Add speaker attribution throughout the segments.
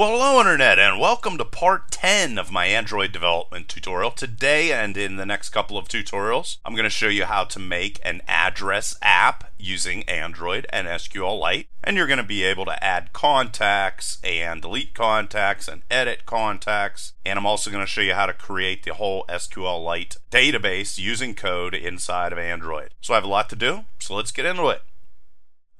Speaker 1: Well, hello Internet, and welcome to part 10 of my Android development tutorial. Today and in the next couple of tutorials, I'm going to show you how to make an address app using Android and SQLite. And you're going to be able to add contacts and delete contacts and edit contacts. And I'm also going to show you how to create the whole SQLite database using code inside of Android. So I have a lot to do, so let's get into it.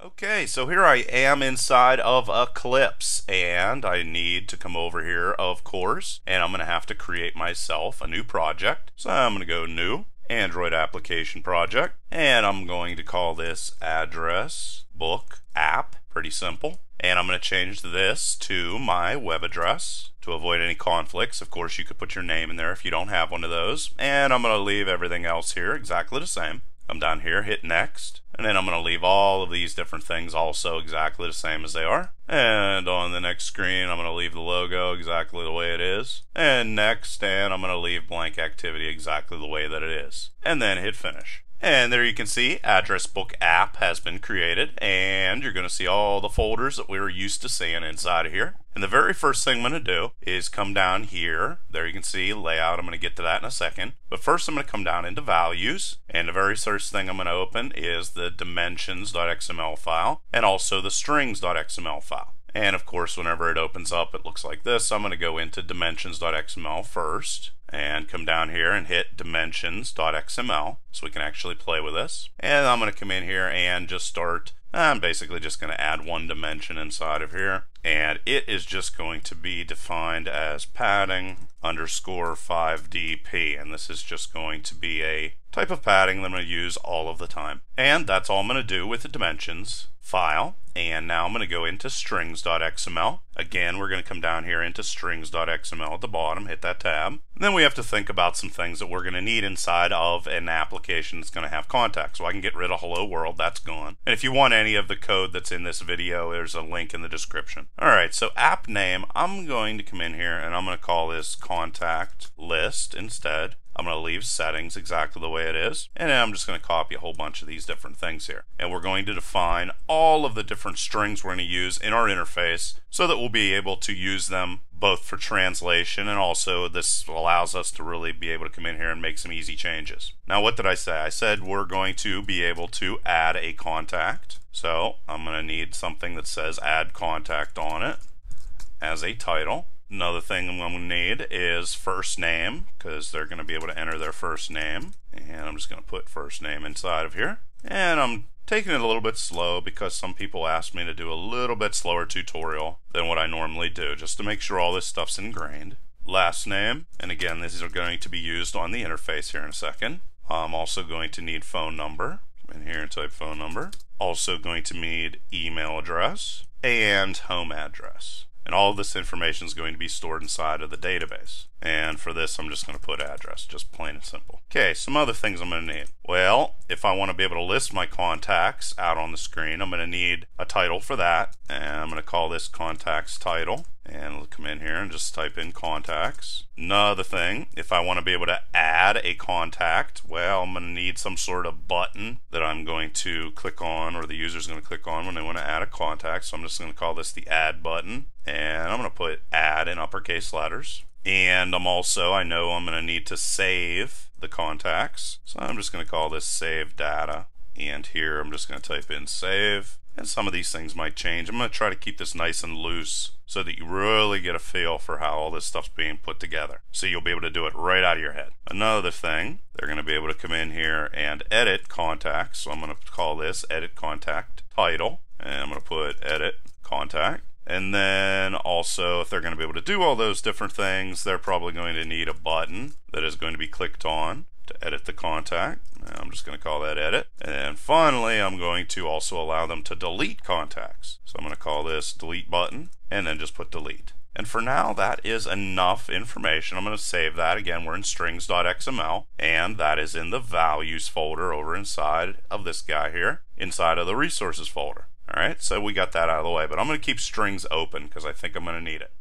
Speaker 1: Okay, so here I am inside of Eclipse, and I need to come over here, of course, and I'm going to have to create myself a new project. So I'm going to go New, Android Application Project, and I'm going to call this Address Book App. Pretty simple. And I'm going to change this to my web address to avoid any conflicts. Of course, you could put your name in there if you don't have one of those. And I'm going to leave everything else here exactly the same. Come down here, hit next, and then I'm going to leave all of these different things also exactly the same as they are. And on the next screen, I'm going to leave the logo exactly the way it is. And next, and I'm going to leave blank activity exactly the way that it is. And then hit finish. And there you can see Address Book app has been created and you're going to see all the folders that we were used to seeing inside of here. And the very first thing I'm going to do is come down here. There you can see layout. I'm going to get to that in a second. But first I'm going to come down into values. And the very first thing I'm going to open is the dimensions.xml file and also the strings.xml file. And of course, whenever it opens up, it looks like this. I'm going to go into dimensions.xml first and come down here and hit dimensions.xml so we can actually play with this. And I'm going to come in here and just start, I'm basically just going to add one dimension inside of here. And it is just going to be defined as padding underscore 5dp. And this is just going to be a type of padding that I'm going to use all of the time. And that's all I'm going to do with the dimensions file. And now I'm going to go into strings.xml. Again, we're going to come down here into strings.xml at the bottom, hit that tab. And then we have to think about some things that we're going to need inside of an application that's going to have contacts. So I can get rid of hello world, that's gone. And if you want any of the code that's in this video, there's a link in the description. Alright, so app name, I'm going to come in here and I'm going to call this contact list instead. I'm going to leave settings exactly the way it is. And I'm just going to copy a whole bunch of these different things here. And we're going to define all of the different strings we're going to use in our interface so that we'll be able to use them both for translation and also this allows us to really be able to come in here and make some easy changes. Now what did I say? I said we're going to be able to add a contact. So I'm going to need something that says add contact on it as a title. Another thing I'm going to need is first name because they're going to be able to enter their first name. And I'm just going to put first name inside of here. And I'm taking it a little bit slow because some people asked me to do a little bit slower tutorial than what I normally do just to make sure all this stuff's ingrained. Last name, and again these are going to be used on the interface here in a second. I'm also going to need phone number. In here and type phone number. Also going to need email address and home address. And all of this information is going to be stored inside of the database. And for this, I'm just going to put address, just plain and simple. Okay, some other things I'm going to need. Well, if I want to be able to list my contacts out on the screen, I'm going to need a title for that. And I'm going to call this contacts title. And we'll come in here and just type in contacts. Another thing, if I want to be able to add a contact, well, I'm going to need some sort of button that I'm going to click on or the user is going to click on when they want to add a contact. So I'm just going to call this the add button. And I'm going to put add in uppercase letters. And I'm also, I know I'm going to need to save the contacts. So I'm just going to call this save data. And here I'm just going to type in save. And some of these things might change. I'm going to try to keep this nice and loose so that you really get a feel for how all this stuff's being put together. So you'll be able to do it right out of your head. Another thing, they're going to be able to come in here and edit contacts. So I'm going to call this edit contact title. And I'm going to put edit contact. And then also, if they're going to be able to do all those different things, they're probably going to need a button that is going to be clicked on to edit the contact. I'm just going to call that edit. And finally, I'm going to also allow them to delete contacts. So I'm going to call this delete button and then just put delete. And for now, that is enough information. I'm going to save that. Again, we're in strings.xml, and that is in the values folder over inside of this guy here, inside of the resources folder. Alright, so we got that out of the way, but I'm going to keep strings open because I think I'm going to need it.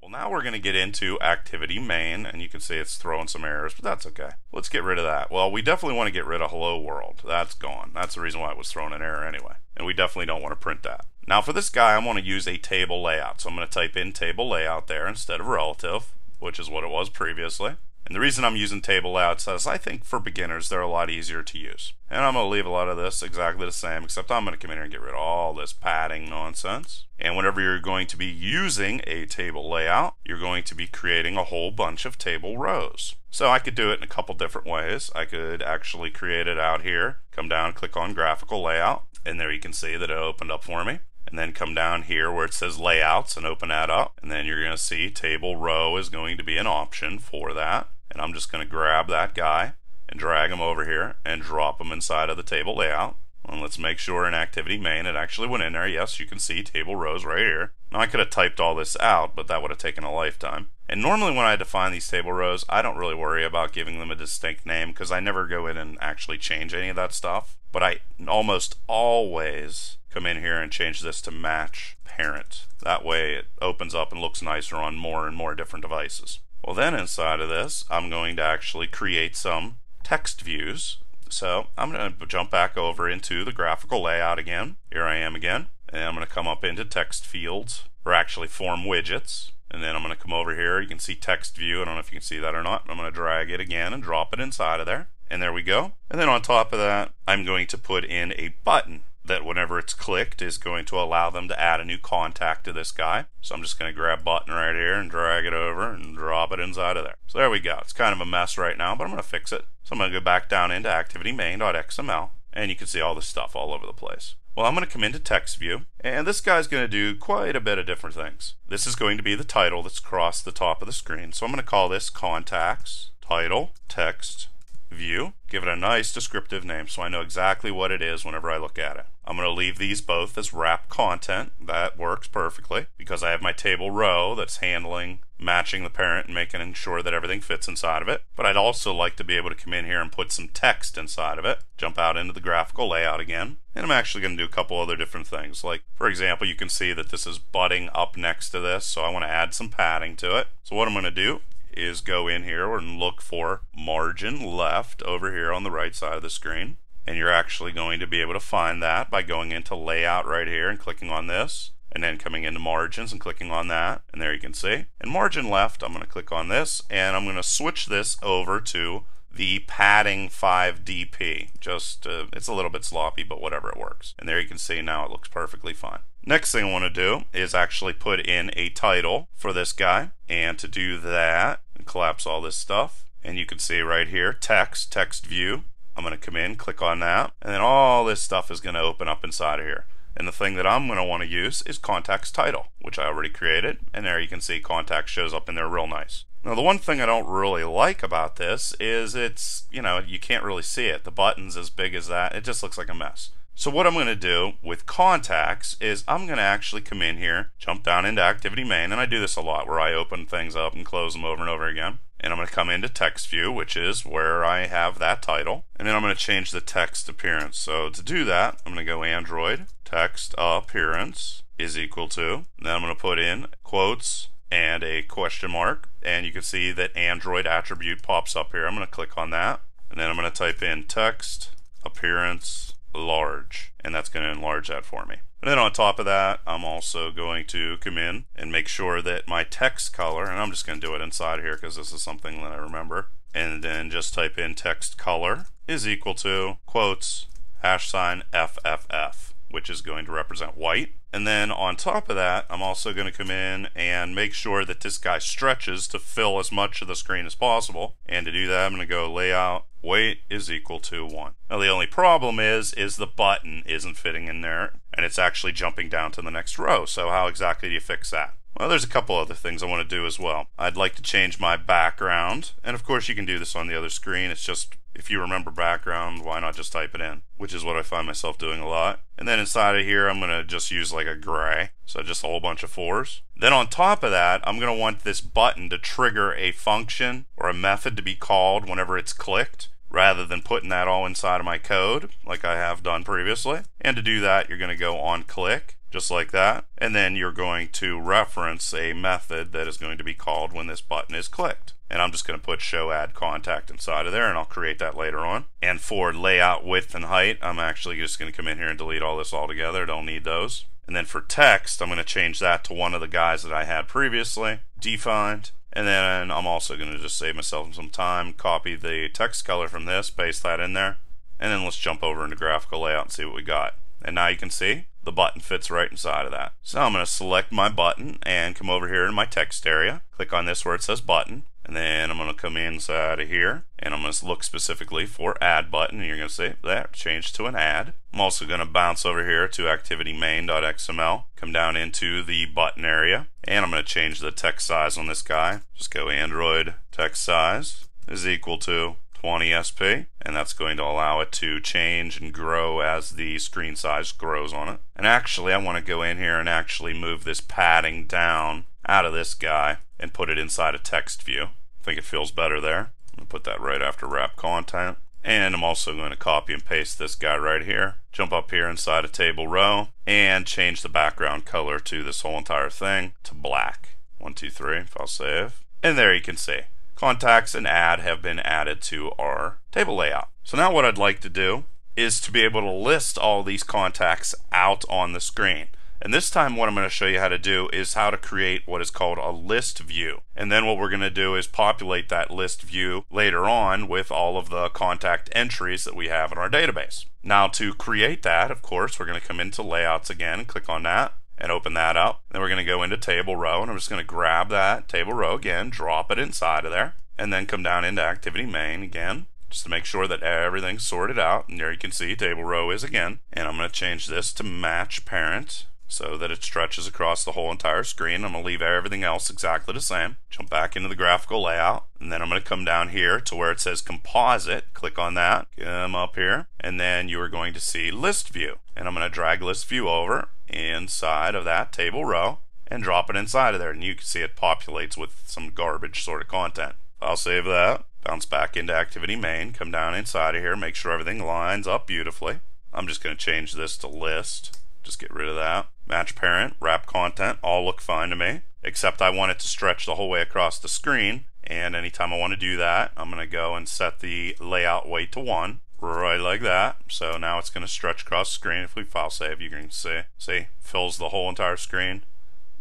Speaker 1: Well, now we're going to get into activity main, and you can see it's throwing some errors, but that's okay. Let's get rid of that. Well, we definitely want to get rid of hello world. That's gone. That's the reason why it was throwing an error anyway. And we definitely don't want to print that. Now for this guy, I want to use a table layout. So I'm going to type in table layout there instead of relative, which is what it was previously. And the reason I'm using table layouts is I think for beginners they're a lot easier to use. And I'm going to leave a lot of this exactly the same, except I'm going to come in here and get rid of all this padding nonsense. And whenever you're going to be using a table layout, you're going to be creating a whole bunch of table rows. So I could do it in a couple different ways. I could actually create it out here, come down, click on graphical layout, and there you can see that it opened up for me and then come down here where it says layouts and open that up and then you're going to see table row is going to be an option for that and I'm just going to grab that guy and drag him over here and drop him inside of the table layout. And let's make sure in activity main it actually went in there. Yes you can see table rows right here. Now I could have typed all this out but that would have taken a lifetime. And normally when I define these table rows I don't really worry about giving them a distinct name because I never go in and actually change any of that stuff. But I almost always come in here and change this to match parent. That way it opens up and looks nicer on more and more different devices. Well then inside of this I'm going to actually create some text views. So I'm going to jump back over into the graphical layout again. Here I am again. And I'm going to come up into text fields, or actually form widgets. And then I'm going to come over here. You can see text view. I don't know if you can see that or not. I'm going to drag it again and drop it inside of there. And there we go. And then on top of that, I'm going to put in a button that whenever it's clicked is going to allow them to add a new contact to this guy. So I'm just going to grab button right here and drag it over and drop it inside of there. So there we go. It's kind of a mess right now, but I'm going to fix it. So I'm going to go back down into activity main.xml and you can see all this stuff all over the place. Well, I'm going to come into text view, and this guy's going to do quite a bit of different things. This is going to be the title that's across the top of the screen. So I'm going to call this contacts, title, text, view, give it a nice descriptive name so I know exactly what it is whenever I look at it. I'm going to leave these both as wrap content. That works perfectly because I have my table row that's handling matching the parent and making sure that everything fits inside of it. But I'd also like to be able to come in here and put some text inside of it. Jump out into the graphical layout again. And I'm actually going to do a couple other different things. Like, for example, you can see that this is butting up next to this, so I want to add some padding to it. So what I'm going to do is go in here and look for margin left over here on the right side of the screen. And you're actually going to be able to find that by going into layout right here and clicking on this and then coming into margins and clicking on that. And there you can see. And margin left I'm going to click on this and I'm going to switch this over to the padding 5dp just uh, it's a little bit sloppy but whatever it works. And there you can see now it looks perfectly fine Next thing I want to do is actually put in a title for this guy. And to do that, collapse all this stuff. And you can see right here, text, text view. I'm going to come in, click on that, and then all this stuff is going to open up inside of here. And the thing that I'm going to want to use is contacts title, which I already created. And there you can see contacts shows up in there real nice. Now the one thing I don't really like about this is it's, you know, you can't really see it. The button's as big as that. It just looks like a mess. So what I'm going to do with contacts is I'm going to actually come in here, jump down into activity main, and I do this a lot where I open things up and close them over and over again. And I'm going to come into text view, which is where I have that title. And then I'm going to change the text appearance. So to do that, I'm going to go Android text appearance is equal to, then I'm going to put in quotes and a question mark. And you can see that Android attribute pops up here. I'm going to click on that. And then I'm going to type in text appearance large and that's going to enlarge that for me. And then on top of that, I'm also going to come in and make sure that my text color, and I'm just going to do it inside here because this is something that I remember, and then just type in text color is equal to quotes hash sign FFF, which is going to represent white. And then on top of that, I'm also going to come in and make sure that this guy stretches to fill as much of the screen as possible. And to do that, I'm going to go layout, weight is equal to 1. Now the only problem is, is the button isn't fitting in there and it's actually jumping down to the next row. So how exactly do you fix that? Well, there's a couple other things I want to do as well. I'd like to change my background, and of course you can do this on the other screen. It's just, if you remember background, why not just type it in? Which is what I find myself doing a lot. And then inside of here, I'm going to just use like a gray. So just a whole bunch of fours. Then on top of that, I'm going to want this button to trigger a function or a method to be called whenever it's clicked. Rather than putting that all inside of my code like I have done previously. And to do that, you're going to go on click just like that. And then you're going to reference a method that is going to be called when this button is clicked. And I'm just going to put show add contact inside of there and I'll create that later on. And for layout width and height, I'm actually just going to come in here and delete all this altogether. Don't need those. And then for text, I'm going to change that to one of the guys that I had previously defined. And then I'm also going to just save myself some time, copy the text color from this, paste that in there. And then let's jump over into graphical layout and see what we got. And now you can see the button fits right inside of that. So I'm going to select my button and come over here in my text area. Click on this where it says button. And then I'm going to come inside of here and I'm going to look specifically for add button. And you're going to see that changed to an add. I'm also going to bounce over here to activitymain.xml, come down into the button area, and I'm going to change the text size on this guy. Just go Android text size is equal to 20 SP and that's going to allow it to change and grow as the screen size grows on it. And actually I want to go in here and actually move this padding down out of this guy and put it inside a text view. I think it feels better there. I'm put that right after wrap content. And I'm also going to copy and paste this guy right here. Jump up here inside a table row and change the background color to this whole entire thing to black. One, two, three, if I'll save. And there you can see contacts and add have been added to our table layout. So now what I'd like to do is to be able to list all these contacts out on the screen. And this time what I'm going to show you how to do is how to create what is called a list view. And then what we're going to do is populate that list view later on with all of the contact entries that we have in our database. Now to create that, of course, we're going to come into layouts again, click on that and open that up. Then we're going to go into table row and I'm just going to grab that table row again, drop it inside of there, and then come down into activity main again just to make sure that everything's sorted out. And there you can see table row is again. And I'm going to change this to match parent so that it stretches across the whole entire screen. I'm going to leave everything else exactly the same. Jump back into the graphical layout and then I'm going to come down here to where it says composite. Click on that, come up here, and then you are going to see list view. And I'm going to drag list view over inside of that table row and drop it inside of there and you can see it populates with some garbage sort of content. I'll save that, bounce back into activity main, come down inside of here, make sure everything lines up beautifully. I'm just going to change this to list, just get rid of that. Match parent, wrap content, all look fine to me, except I want it to stretch the whole way across the screen and anytime I want to do that I'm going to go and set the layout weight to 1 right like that. So now it's going to stretch across the screen. If we file save, you can see, see, fills the whole entire screen.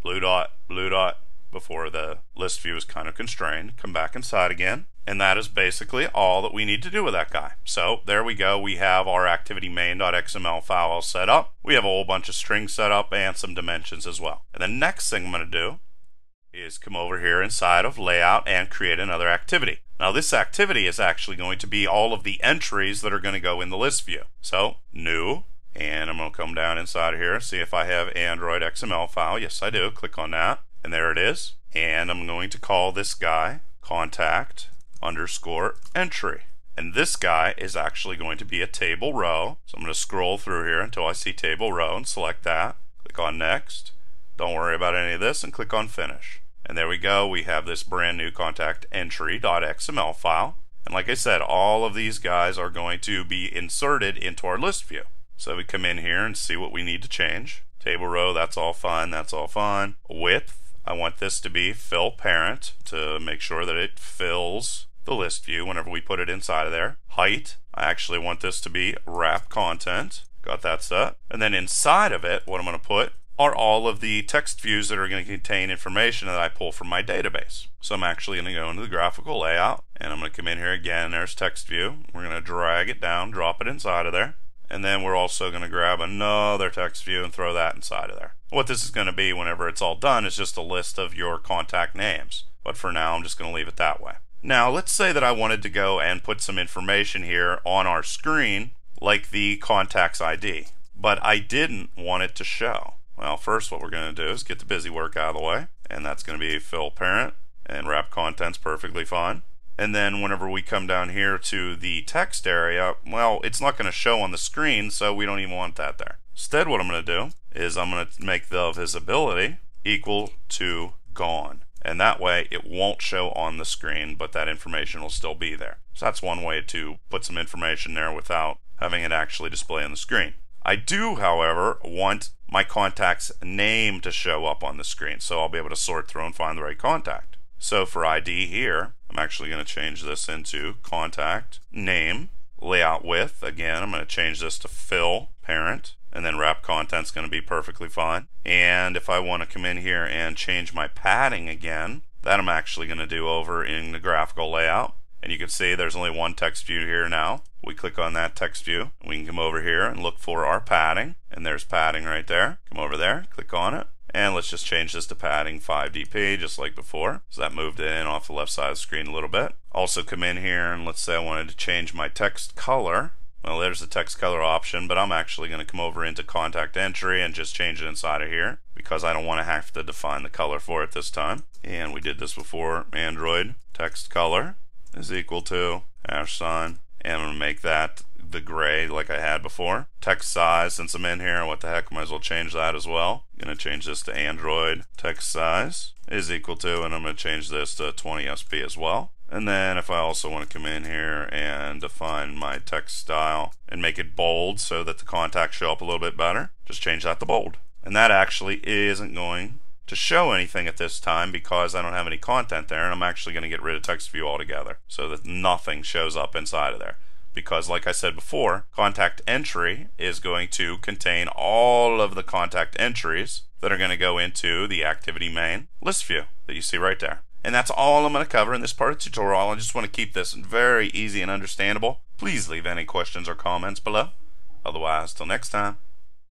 Speaker 1: Blue dot, blue dot, before the list view is kind of constrained. Come back inside again. And that is basically all that we need to do with that guy. So there we go. We have our activity main.xml file set up. We have a whole bunch of strings set up and some dimensions as well. And the next thing I'm going to do is come over here inside of layout and create another activity. Now this activity is actually going to be all of the entries that are going to go in the list view. So new, and I'm going to come down inside here and see if I have Android XML file. Yes, I do. Click on that, and there it is. And I'm going to call this guy contact underscore entry. And this guy is actually going to be a table row. So I'm going to scroll through here until I see table row and select that. Click on next. Don't worry about any of this and click on finish. And there we go. We have this brand new contact entry.xml file. And like I said, all of these guys are going to be inserted into our list view. So we come in here and see what we need to change. Table row, that's all fine, that's all fine. Width, I want this to be fill parent to make sure that it fills the list view whenever we put it inside of there. Height, I actually want this to be wrap content. Got that set. And then inside of it, what I'm going to put are all of the text views that are going to contain information that I pull from my database. So I'm actually going to go into the graphical layout and I'm going to come in here again. There's text view. We're going to drag it down, drop it inside of there. And then we're also going to grab another text view and throw that inside of there. What this is going to be whenever it's all done is just a list of your contact names. But for now, I'm just going to leave it that way. Now, let's say that I wanted to go and put some information here on our screen, like the contact's ID. But I didn't want it to show. Well, first what we're going to do is get the busy work out of the way, and that's going to be fill parent, and wrap content's perfectly fine. And then whenever we come down here to the text area, well, it's not going to show on the screen, so we don't even want that there. Instead, what I'm going to do is I'm going to make the visibility equal to gone. and that way it won't show on the screen, but that information will still be there. So that's one way to put some information there without having it actually display on the screen. I do, however, want my contact's name to show up on the screen, so I'll be able to sort through and find the right contact. So for ID here, I'm actually going to change this into contact name layout width. Again, I'm going to change this to fill parent and then wrap content's going to be perfectly fine. And if I want to come in here and change my padding again, that I'm actually going to do over in the graphical layout. And you can see there's only one text view here now. We click on that text view. We can come over here and look for our padding. And there's padding right there. Come over there, click on it. And let's just change this to padding 5dp just like before. So that moved it in off the left side of the screen a little bit. Also come in here and let's say I wanted to change my text color. Well, there's the text color option, but I'm actually going to come over into contact entry and just change it inside of here because I don't want to have to define the color for it this time. And we did this before, Android text color is equal to hash sign. And I'm going to make that the gray like I had before. Text size, since I'm in here, what the heck, might as well change that as well. I'm to change this to Android text size is equal to, and I'm to change this to 20 SP as well. And then if I also want to come in here and define my text style and make it bold so that the contacts show up a little bit better, just change that to bold. And that actually isn't going to show anything at this time because I don't have any content there and I'm actually going to get rid of text view altogether so that nothing shows up inside of there because like I said before, contact entry is going to contain all of the contact entries that are going to go into the activity main list view that you see right there. And that's all I'm going to cover in this part of the tutorial. I just want to keep this very easy and understandable. Please leave any questions or comments below. Otherwise, till next time,